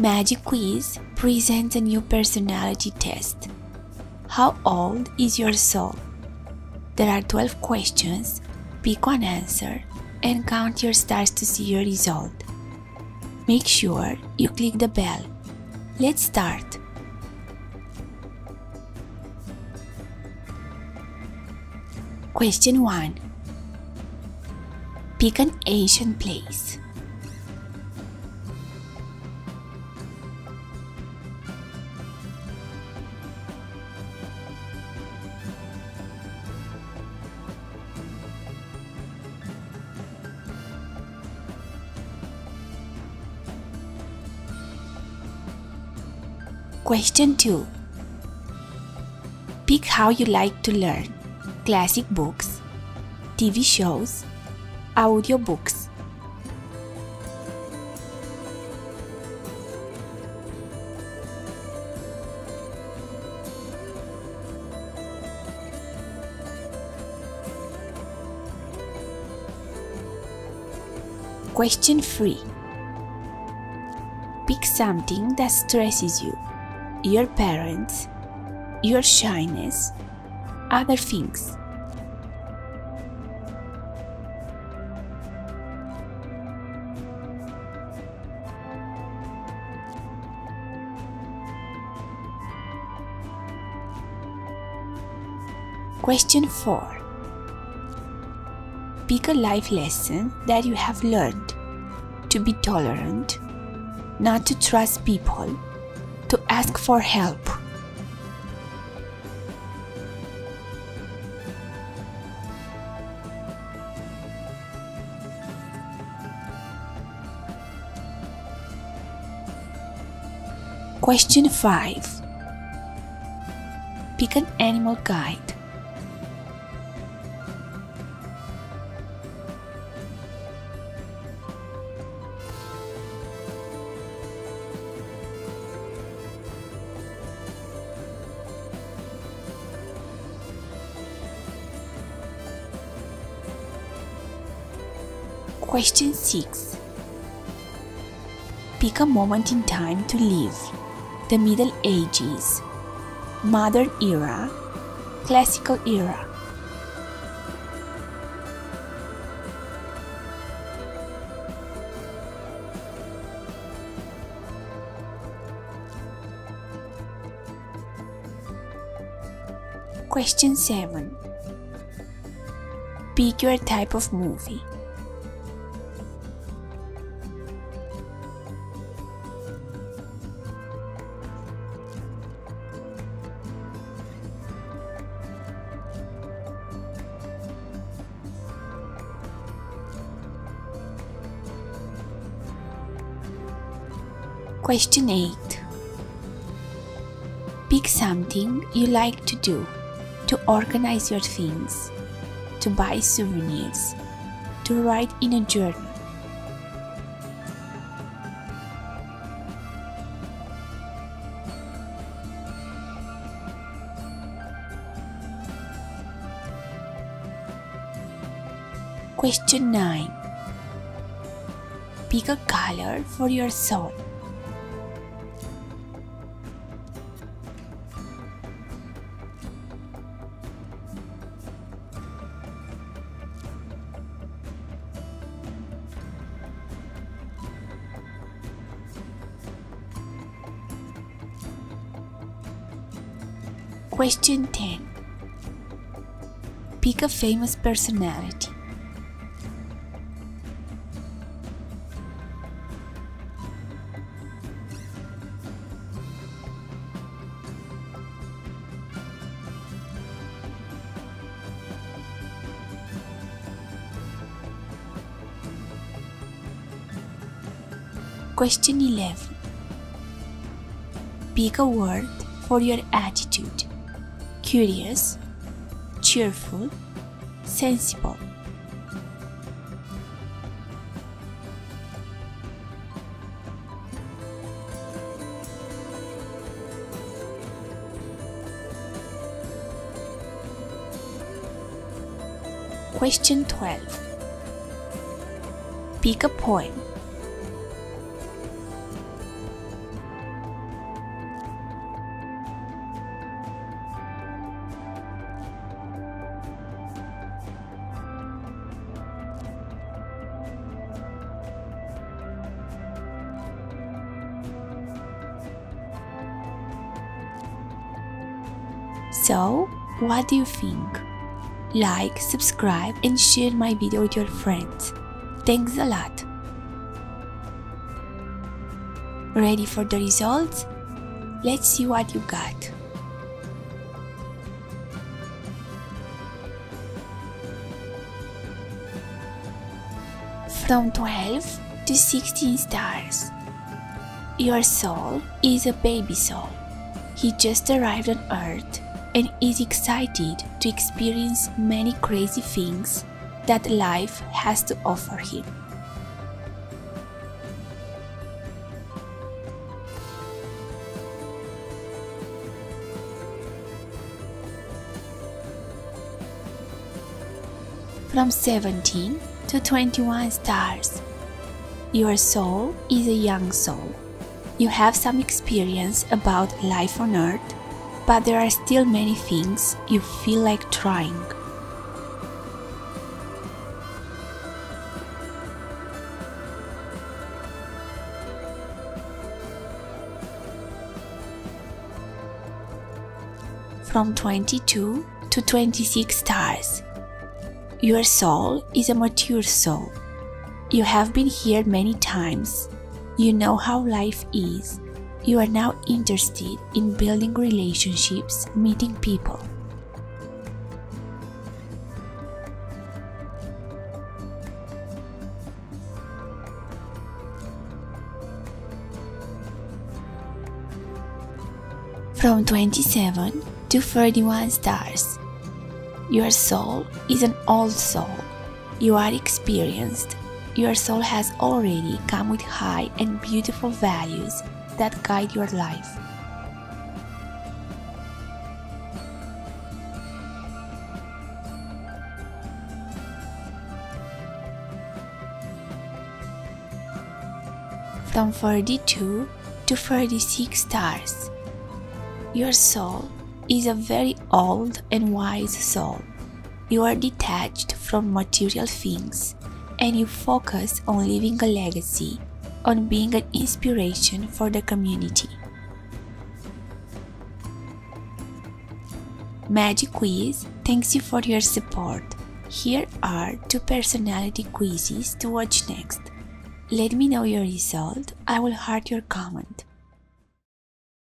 Magic Quiz presents a new personality test. How old is your soul? There are 12 questions. Pick one answer and count your stars to see your result. Make sure you click the bell. Let's start. Question 1 Pick an Asian place. Question 2 Pick how you like to learn classic books, TV shows, audiobooks. Question 3 Pick something that stresses you your parents, your shyness, other things. Question 4 Pick a life lesson that you have learned to be tolerant, not to trust people to ask for help. Question 5 Pick an animal guide. Question 6 Pick a moment in time to live the Middle Ages, Modern Era, Classical Era. Question 7 Pick your type of movie. Question 8 Pick something you like to do to organize your things, to buy souvenirs, to write in a journal. Question 9 Pick a color for your soul. Question 10 Pick a famous personality. Question 11 Pick a word for your attitude curious, cheerful, sensible. Question 12. Pick a poem. So, what do you think? Like, subscribe and share my video with your friends. Thanks a lot. Ready for the results? Let's see what you got. From 12 to 16 stars. Your soul is a baby soul. He just arrived on Earth and is excited to experience many crazy things that life has to offer him. From 17 to 21 stars. Your soul is a young soul. You have some experience about life on earth but there are still many things you feel like trying. From 22 to 26 stars. Your soul is a mature soul. You have been here many times. You know how life is you are now interested in building relationships, meeting people. From 27 to 31 stars. Your soul is an old soul. You are experienced. Your soul has already come with high and beautiful values that guide your life. From 42 to 36 stars. Your soul is a very old and wise soul. You are detached from material things and you focus on leaving a legacy on being an inspiration for the community. Magic Quiz thanks you for your support. Here are two personality quizzes to watch next. Let me know your result, I will heart your comment.